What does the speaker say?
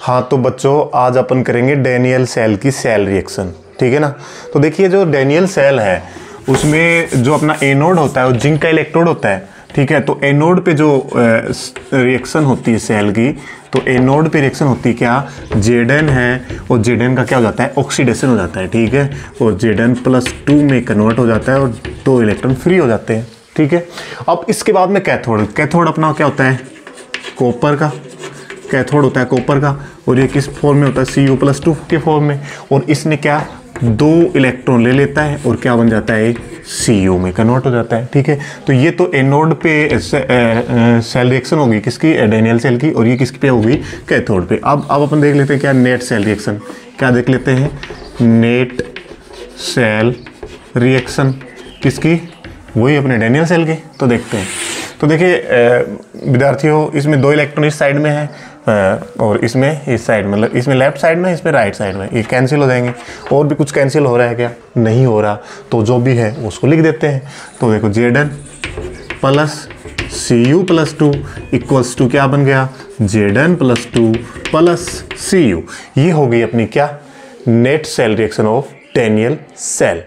हाँ तो बच्चों, आज अपन करेंगे डेनियल सेल की सेल रिएक्शन ठीक है ना? तो देखिए, जो डेनियल सेल है, उसमें जो अपना एनोड होता है, वो जिंक का इलेक्ट्रोड होता है, ठीक है? तो एनोड पे जो रिएक्शन होती है सेल की तो एनोड पे रिएक्शन होती है क्या? जेडन है, और जेडन का क्या हो जाता है? ऑक्सीडेशन हो जाता है, ठीक है? और जेडन प्लस टू में कन्वर्ट हो जाता है, और दो इलेक्ट्रॉन फ्री हो जाते हैं, ठीक है? अब इसके बाद में कैथोड कैथोड अपना क्या होता है? कॉपर का। कैथोड होता है कॉपर का और ये किस फॉर्म में होता है सी यू प्लस टू के फॉर्म में और इसने क्या दो इलेक्ट्रॉन ले लेता है और क्या बन जाता है सी यू में कन्वर्ट हो जाता है, ठीक है? तो ये तो एनोड पे सेल रिएक्शन होगी किसकी? एडेनियल सेल की और ये किसकी पे होगी? कैथोड पे। अब अब अपन देख लेते हैं क्या नेट सेल रिएक्शन क्या देख लेते हैं? नेट सेल रिएक्शन किसकी? वही अपने डेनियल सेल की तो देखते हैं। तो देखिए विद्यार्थियों, इसमें दो इलेक्ट्रॉन इस साइड में है और इसमें इस साइड मतलब इसमें लेफ़्ट साइड में, इसमें राइट साइड में। ये कैंसिल हो जाएँगे। और भी कुछ कैंसिल हो रहा है क्या? नहीं हो रहा। तो जो भी है, उसको लिख देते हैं। तो देखो Z N plus C U plus two equals to क्या बन गया? Z N plus two plus C U ये हो गई अपनी क्या? Net cell reaction of Daniell cell